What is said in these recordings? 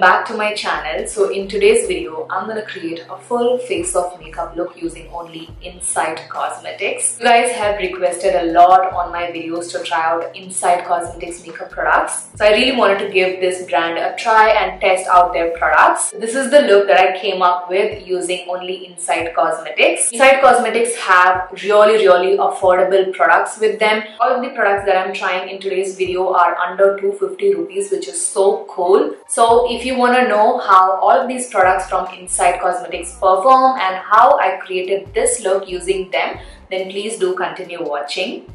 Gambá to my channel. So in today's video, I'm gonna create a full face of makeup look using only Insight Cosmetics. You guys have requested a lot on my videos to try out Insight Cosmetics makeup products. So I really wanted to give this brand a try and test out their products. This is the look that I came up with using only Insight Cosmetics. Insight Cosmetics have really, really affordable products with them. All of the products that I'm trying in today's video are under 250 rupees, which is so cool. So if you want to know how all of these products from Insight Cosmetics perform and how I created this look using them, then please do continue watching.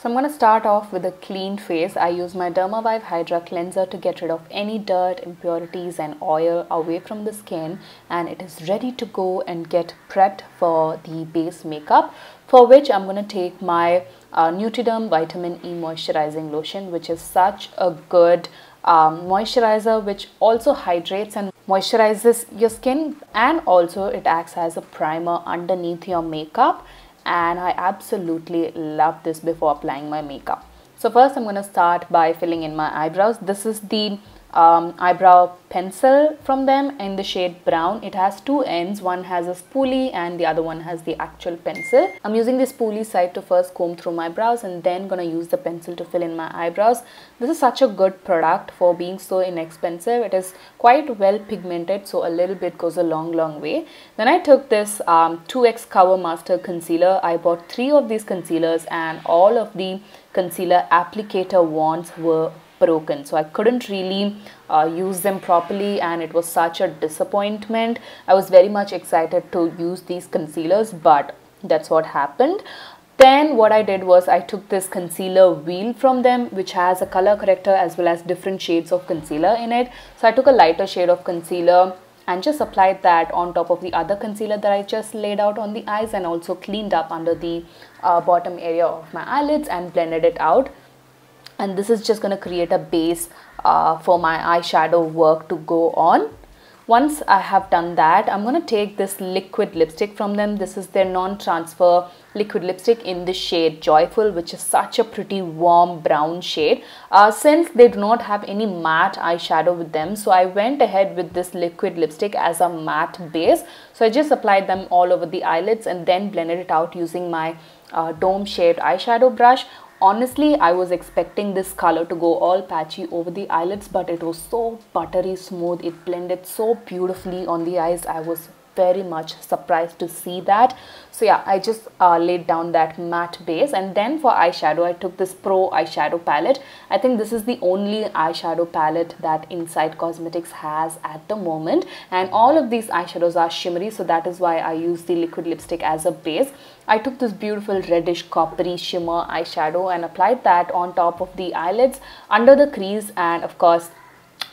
So I'm going to start off with a clean face. I use my Dermavive Hydra Cleanser to get rid of any dirt, impurities and oil away from the skin and it is ready to go and get prepped for the base makeup for which I'm going to take my uh, Neutriderm Vitamin E Moisturizing Lotion which is such a good um, moisturizer which also hydrates and moisturizes your skin and also it acts as a primer underneath your makeup and I absolutely love this before applying my makeup. So first I'm going to start by filling in my eyebrows. This is the um, eyebrow pencil from them in the shade brown. It has two ends. One has a spoolie and the other one has the actual pencil. I'm using the spoolie side to first comb through my brows and then gonna use the pencil to fill in my eyebrows. This is such a good product for being so inexpensive. It is quite well pigmented so a little bit goes a long long way. Then I took this um, 2x Cover Master Concealer. I bought three of these concealers and all of the concealer applicator wands were broken. So I couldn't really uh, use them properly and it was such a disappointment. I was very much excited to use these concealers but that's what happened. Then what I did was I took this concealer wheel from them which has a color corrector as well as different shades of concealer in it. So I took a lighter shade of concealer and just applied that on top of the other concealer that I just laid out on the eyes and also cleaned up under the uh, bottom area of my eyelids and blended it out and this is just going to create a base uh, for my eyeshadow work to go on. Once I have done that, I'm going to take this liquid lipstick from them. This is their non-transfer liquid lipstick in the shade Joyful, which is such a pretty warm brown shade. Uh, since they do not have any matte eyeshadow with them, so I went ahead with this liquid lipstick as a matte base. So I just applied them all over the eyelids and then blended it out using my uh, dome shaped eyeshadow brush Honestly, I was expecting this color to go all patchy over the eyelids, but it was so buttery smooth. It blended so beautifully on the eyes. I was very much surprised to see that. So yeah i just uh, laid down that matte base. And then for eyeshadow i took this pro eyeshadow palette. I think this is the only eyeshadow palette that Insight cosmetics has at the moment. And all of these eyeshadows are shimmery so that is why i use the liquid lipstick as a base. I took this beautiful reddish coppery shimmer eyeshadow and applied that on top of the eyelids under the crease and of course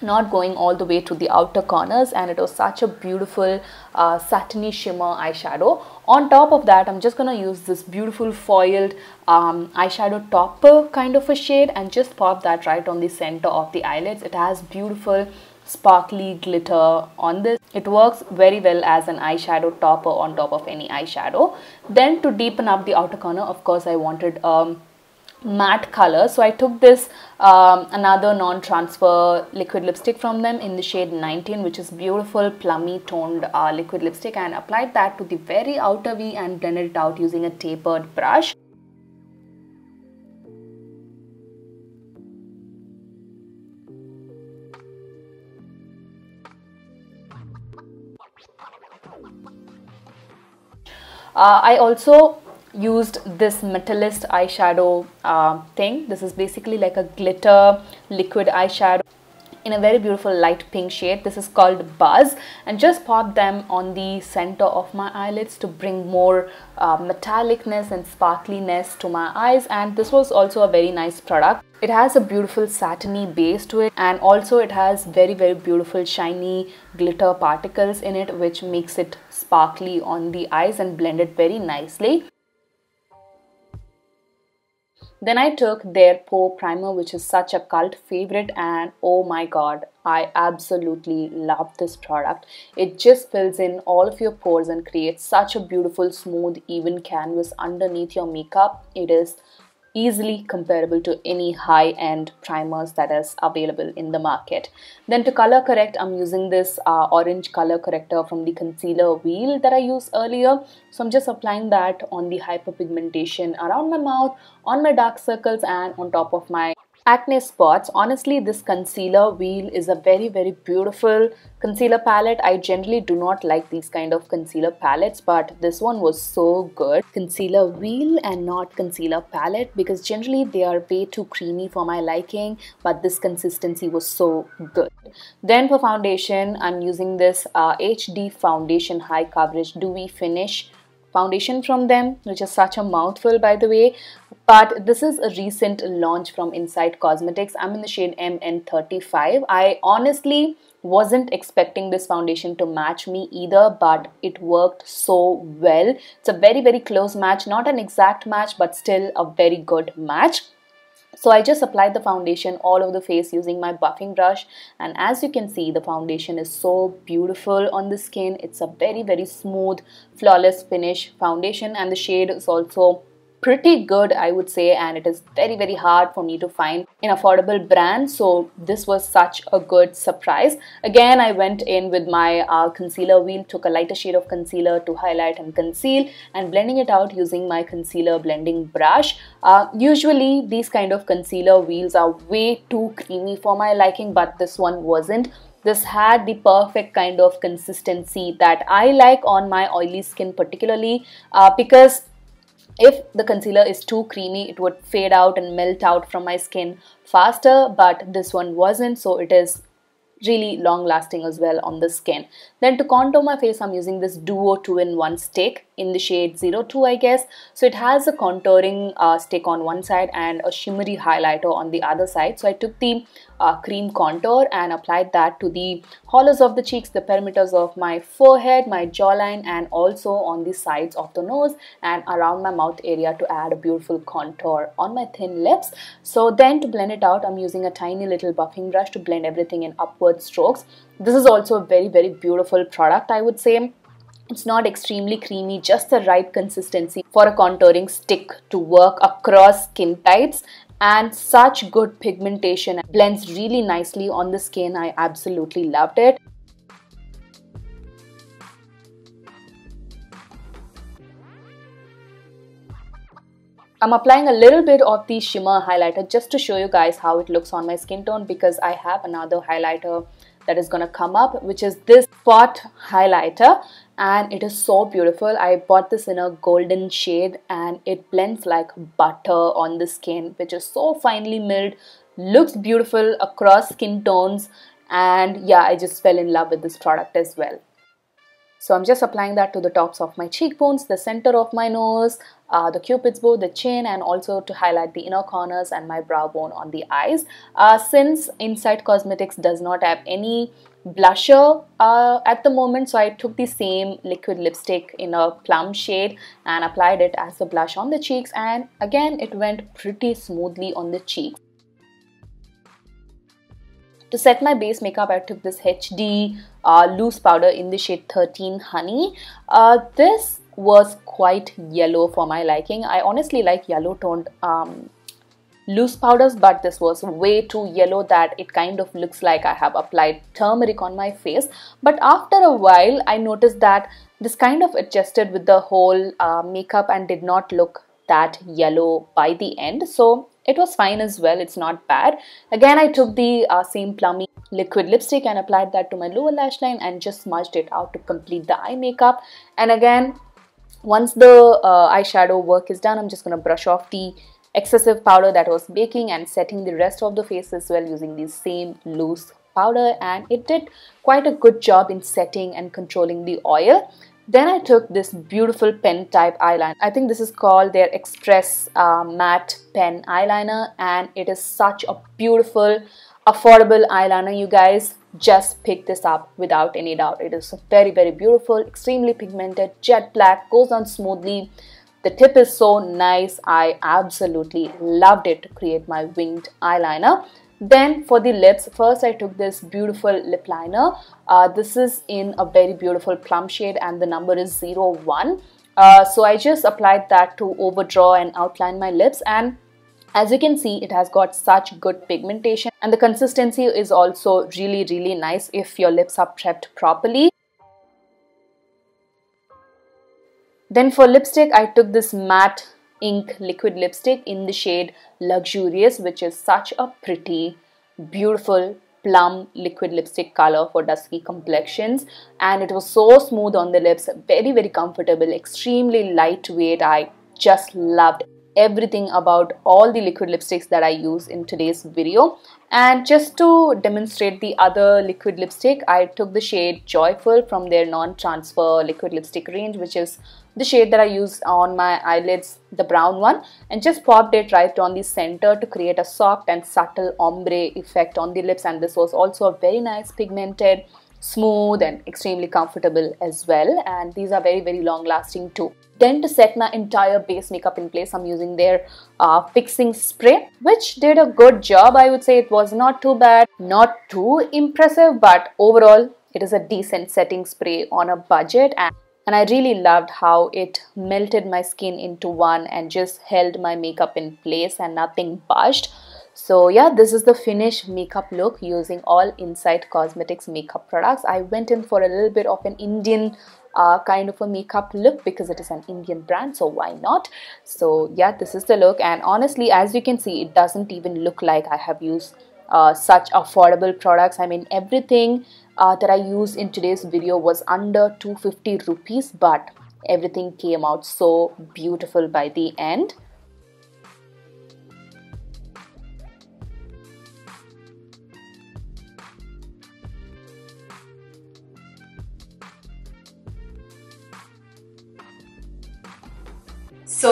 not going all the way to the outer corners and it was such a beautiful uh, satiny shimmer eyeshadow. On top of that i'm just gonna use this beautiful foiled um, eyeshadow topper kind of a shade and just pop that right on the center of the eyelids. It has beautiful sparkly glitter on this. It works very well as an eyeshadow topper on top of any eyeshadow. Then to deepen up the outer corner of course i wanted um, matte color so I took this um, another non-transfer liquid lipstick from them in the shade 19 which is beautiful plummy toned uh, liquid lipstick and applied that to the very outer V and blended it out using a tapered brush. Uh, I also used this Metalist eyeshadow uh, thing. This is basically like a glitter liquid eyeshadow in a very beautiful light pink shade. This is called Buzz and just pop them on the center of my eyelids to bring more uh, metallicness and sparkliness to my eyes and this was also a very nice product. It has a beautiful satiny base to it and also it has very very beautiful shiny glitter particles in it which makes it sparkly on the eyes and blend it very nicely. Then I took their Pore Primer, which is such a cult favorite, and oh my god, I absolutely love this product. It just fills in all of your pores and creates such a beautiful, smooth, even canvas underneath your makeup. It is easily comparable to any high-end primers that is available in the market. Then to color correct, I'm using this uh, orange color corrector from the concealer wheel that I used earlier. So I'm just applying that on the hyperpigmentation around my mouth, on my dark circles and on top of my acne spots. Honestly this concealer wheel is a very very beautiful concealer palette. I generally do not like these kind of concealer palettes but this one was so good. Concealer wheel and not concealer palette because generally they are way too creamy for my liking but this consistency was so good. Then for foundation i'm using this uh, hd foundation high coverage dewy finish foundation from them which is such a mouthful by the way but this is a recent launch from Insight Cosmetics. I'm in the shade MN35. I honestly wasn't expecting this foundation to match me either but it worked so well. It's a very very close match, not an exact match but still a very good match. So I just applied the foundation all over the face using my buffing brush and as you can see the foundation is so beautiful on the skin. It's a very very smooth flawless finish foundation and the shade is also pretty good I would say and it is very very hard for me to find an affordable brand. So this was such a good surprise. Again I went in with my uh, concealer wheel took a lighter shade of concealer to highlight and conceal and blending it out using my concealer blending brush. Uh, usually these kind of concealer wheels are way too creamy for my liking but this one wasn't. This had the perfect kind of consistency that I like on my oily skin particularly uh, because if the concealer is too creamy, it would fade out and melt out from my skin faster, but this one wasn't, so it is really long lasting as well on the skin. Then to contour my face, I'm using this Duo 2-in-1 stick in the shade 02 I guess. So it has a contouring uh, stick on one side and a shimmery highlighter on the other side. So I took the uh, cream contour and applied that to the hollows of the cheeks, the perimeters of my forehead, my jawline and also on the sides of the nose and around my mouth area to add a beautiful contour on my thin lips. So then to blend it out, I'm using a tiny little buffing brush to blend everything in upward strokes. This is also a very, very beautiful product, I would say. It's not extremely creamy, just the right consistency for a contouring stick to work across skin types and such good pigmentation blends really nicely on the skin. I absolutely loved it. I'm applying a little bit of the shimmer highlighter just to show you guys how it looks on my skin tone because I have another highlighter that is gonna come up which is this spot highlighter and it is so beautiful. I bought this in a golden shade and it blends like butter on the skin which is so finely milled looks beautiful across skin tones. And yeah I just fell in love with this product as well so I'm just applying that to the tops of my cheekbones, the center of my nose, uh, the cupid's bow, the chin and also to highlight the inner corners and my brow bone on the eyes. Uh, since Insight Cosmetics does not have any blusher uh, at the moment so I took the same liquid lipstick in a plum shade and applied it as a blush on the cheeks and again it went pretty smoothly on the cheeks. To set my base makeup, I took this HD uh, loose powder in the shade 13 Honey. Uh, this was quite yellow for my liking. I honestly like yellow toned um, loose powders but this was way too yellow that it kind of looks like I have applied turmeric on my face but after a while I noticed that this kind of adjusted with the whole uh, makeup and did not look that yellow by the end so it was fine as well. It's not bad. Again I took the uh, same plummy liquid lipstick and applied that to my lower lash line and just smudged it out to complete the eye makeup. And again once the uh, eyeshadow work is done I'm just gonna brush off the excessive powder that was baking and setting the rest of the face as well using the same loose powder. And it did quite a good job in setting and controlling the oil. Then I took this beautiful pen type eyeliner. I think this is called their Express uh, Matte Pen Eyeliner and it is such a beautiful affordable eyeliner you guys just pick this up without any doubt it is very very beautiful extremely pigmented jet black goes on smoothly the tip is so nice. I absolutely loved it to create my winged eyeliner. Then for the lips, first I took this beautiful lip liner. Uh, this is in a very beautiful plum shade and the number is 01. Uh, so I just applied that to overdraw and outline my lips and as you can see it has got such good pigmentation and the consistency is also really really nice if your lips are prepped properly then for lipstick I took this matte ink liquid lipstick in the shade luxurious which is such a pretty beautiful plum liquid lipstick color for dusky complexions. And it was so smooth on the lips very very comfortable extremely lightweight. I just loved everything about all the liquid lipsticks that I use in today's video. And just to demonstrate the other liquid lipstick I took the shade Joyful from their non-transfer liquid lipstick range which is the shade that I used on my eyelids the brown one and just popped it right on the center to create a soft and subtle ombre effect on the lips. And this was also a very nice pigmented smooth and extremely comfortable as well. And these are very very long lasting too. Then to set my entire base makeup in place i'm using their uh, fixing spray which did a good job i would say. It was not too bad not too impressive but overall it is a decent setting spray on a budget. And and I really loved how it melted my skin into one and just held my makeup in place and nothing budged so yeah, this is the finished makeup look using all Insight Cosmetics makeup products. I went in for a little bit of an Indian uh, kind of a makeup look because it is an Indian brand so why not? So yeah this is the look and honestly as you can see it doesn't even look like I have used uh, such affordable products. I mean everything uh, that I used in today's video was under 250 rupees but everything came out so beautiful by the end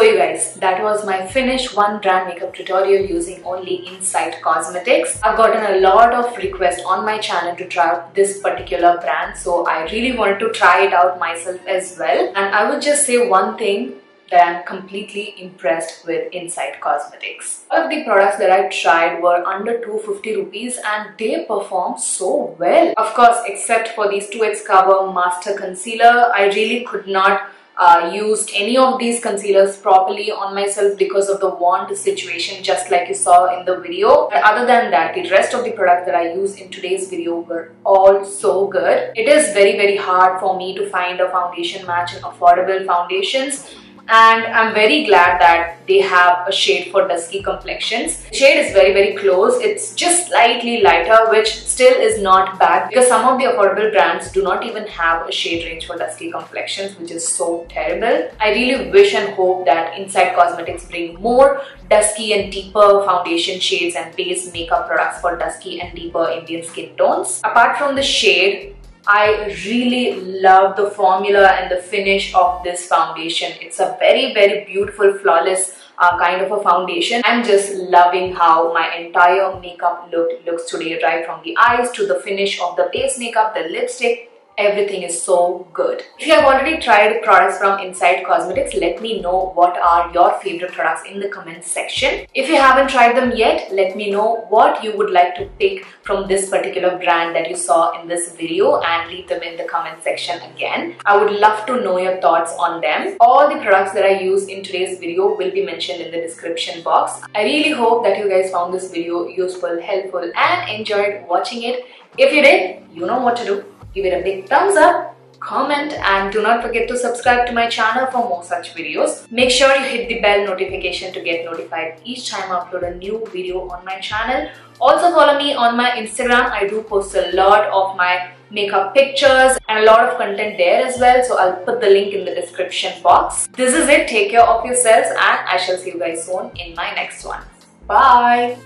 you guys, that was my finished one brand makeup tutorial using only Insight Cosmetics. I've gotten a lot of requests on my channel to try out this particular brand so I really wanted to try it out myself as well and I would just say one thing that I'm completely impressed with Insight Cosmetics. All of the products that I tried were under 250 rupees and they perform so well. Of course, except for these 2x Cover Master Concealer, I really could not uh, used any of these concealers properly on myself because of the wand situation just like you saw in the video. But other than that, the rest of the products that I used in today's video were all so good. It is very very hard for me to find a foundation match in affordable foundations and I'm very glad that they have a shade for dusky complexions. The shade is very very close, it's just slightly lighter which still is not bad because some of the affordable brands do not even have a shade range for dusky complexions which is so terrible. I really wish and hope that Insight Cosmetics bring more dusky and deeper foundation shades and base makeup products for dusky and deeper Indian skin tones. Apart from the shade, I really love the formula and the finish of this foundation. It's a very, very beautiful, flawless uh, kind of a foundation. I'm just loving how my entire makeup look looks today, right from the eyes to the finish of the base makeup, the lipstick, everything is so good. If you have already tried products from Insight Cosmetics, let me know what are your favorite products in the comments section. If you haven't tried them yet, let me know what you would like to pick from this particular brand that you saw in this video and leave them in the comment section again. I would love to know your thoughts on them. All the products that I use in today's video will be mentioned in the description box. I really hope that you guys found this video useful, helpful and enjoyed watching it. If you did, you know what to do give it a big thumbs up, comment and do not forget to subscribe to my channel for more such videos. Make sure you hit the bell notification to get notified each time I upload a new video on my channel. Also follow me on my Instagram. I do post a lot of my makeup pictures and a lot of content there as well. So I'll put the link in the description box. This is it. Take care of yourselves and I shall see you guys soon in my next one. Bye.